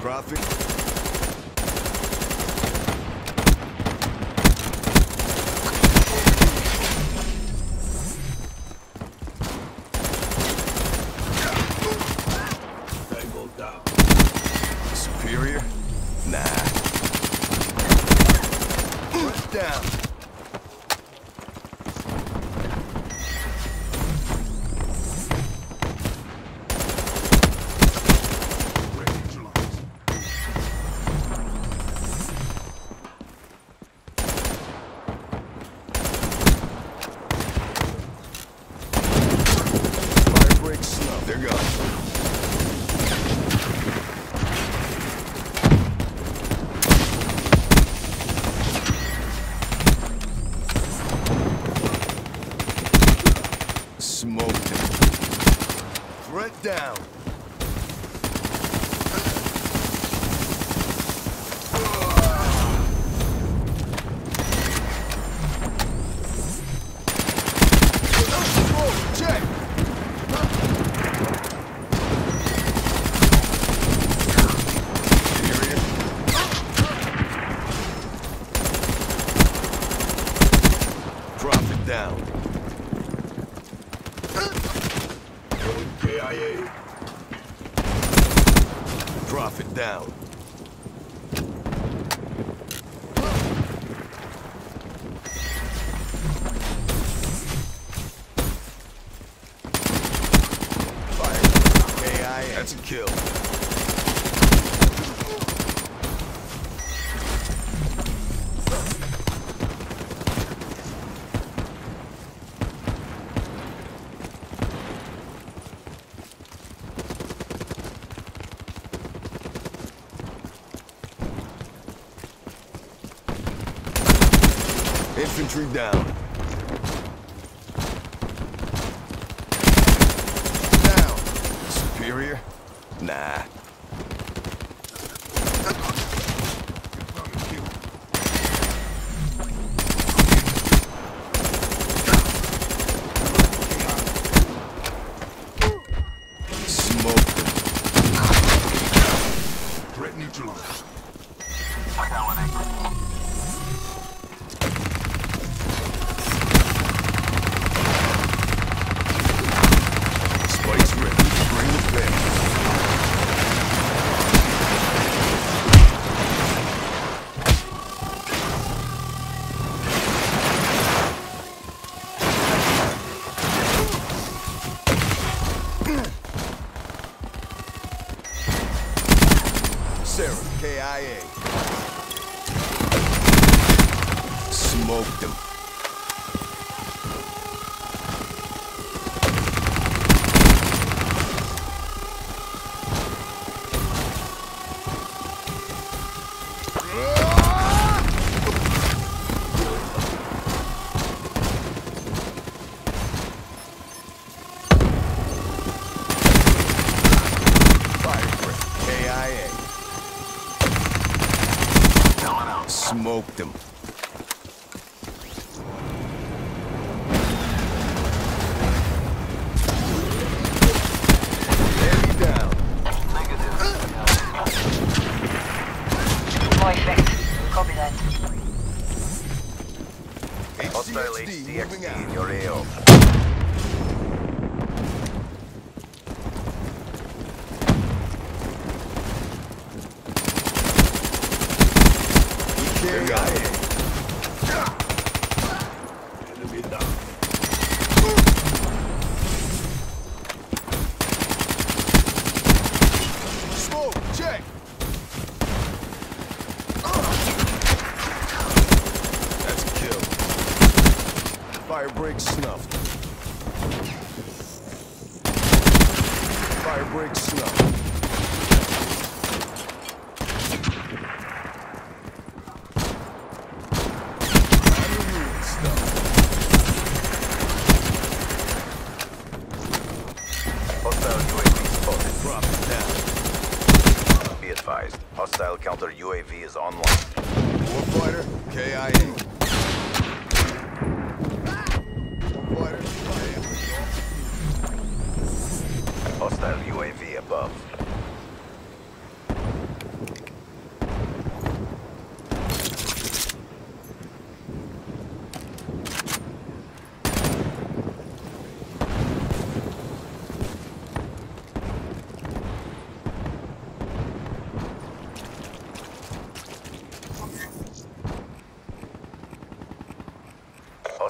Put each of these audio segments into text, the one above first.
Profit. smoked him. Threat down. That's kill. Infantry down. Nah, There you go. Enemy down. Firebreak snuffed. Firebreak snuffed.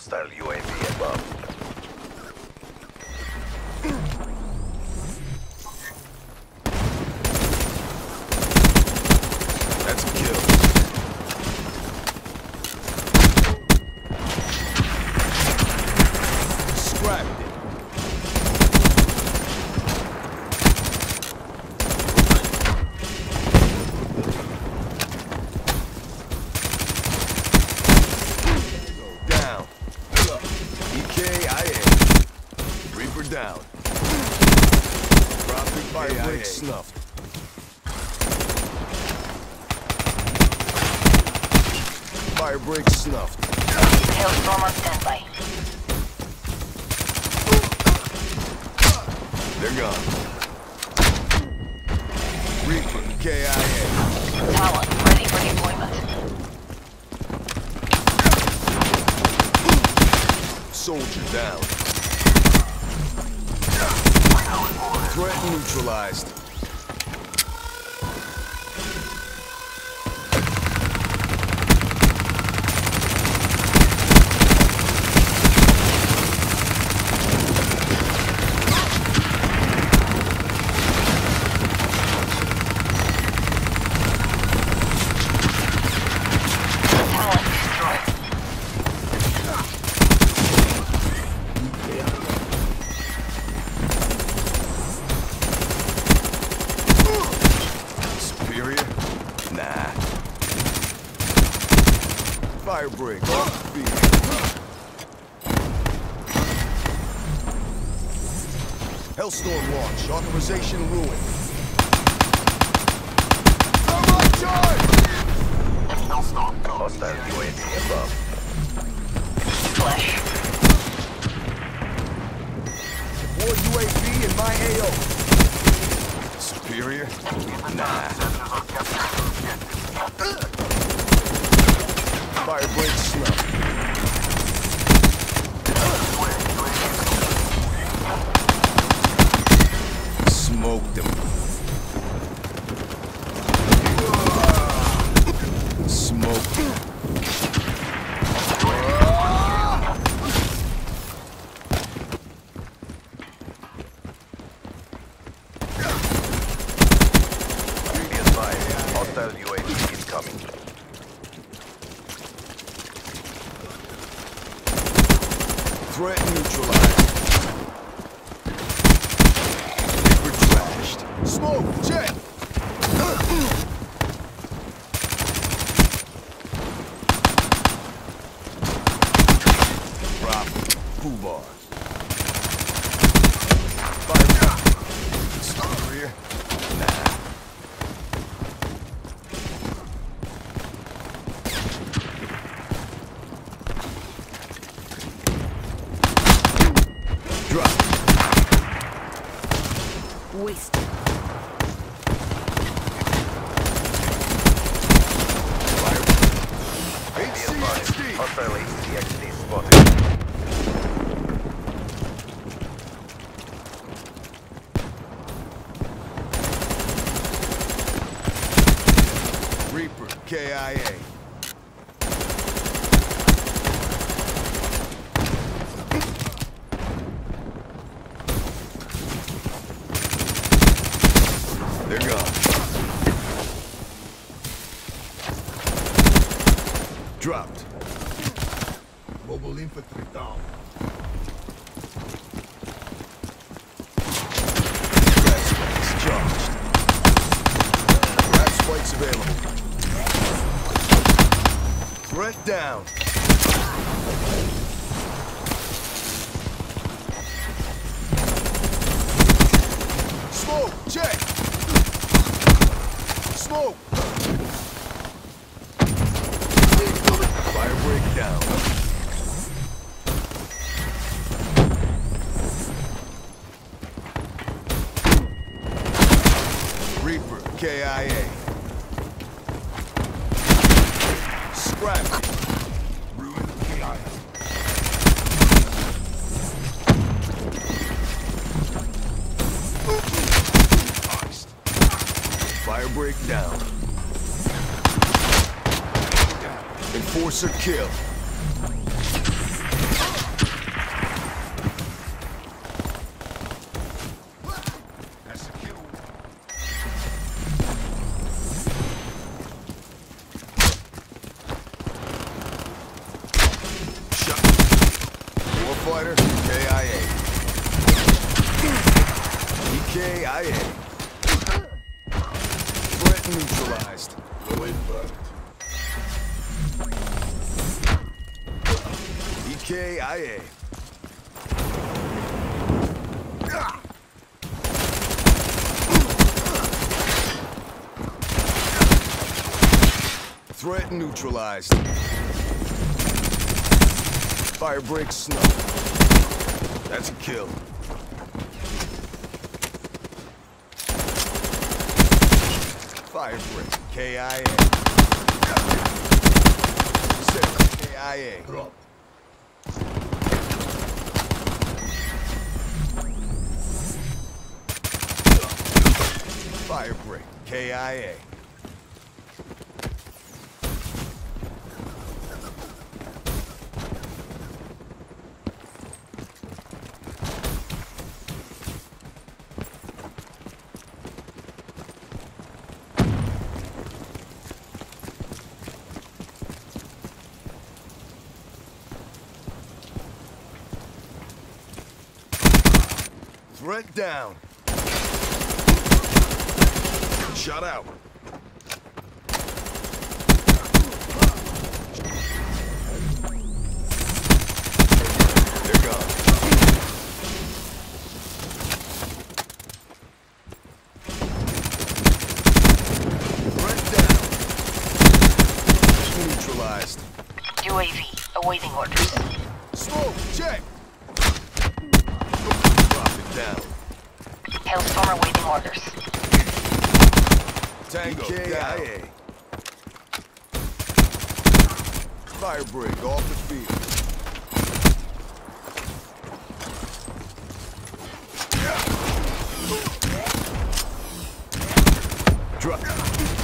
Hostile UAV above. That's a kill. Scrapped it. Down. EKIA. Reaper down. Dropping Firebreak snuffed. Firebreak snuffed. Hellstorm on standby. They're gone. Reaper, KIA. Talon, ready for deployment. Soldier down. Threat neutralized. Talon destroyed. Superior? Nah. Firebreak off the field. Hellstorm launch. Authorization ruined. Thermite charge! Hostile UAV above. Flash. War UAV in my AO. Superior? Nah. Firebreak slow. Smoked him. Smoked him. Be advised. Hostile UAV incoming. Threat neutralized. Reaper trashed. Smoke, check. Drop. Poobar. Fire. Stop rear. Nah. Drop. Waste. Fire. Be advised. HCXD. Hostile HCXD spotted. Reaper, KIA. They're gone. Dropped. Mobile infantry down. Rat charged. Rat spikes available. Threat down. Smoke, check. Smoke. down. Enforcer kill. fighter, KIA. EKIA. Neutralized. Low impact. EKIA. Threat neutralized. Firebreak snow. That's a kill. Break. KIA. KIA. Drop. Fire break. KIA. Threat down. Shut out. Tango KIA. Firebreak off the field. Drop.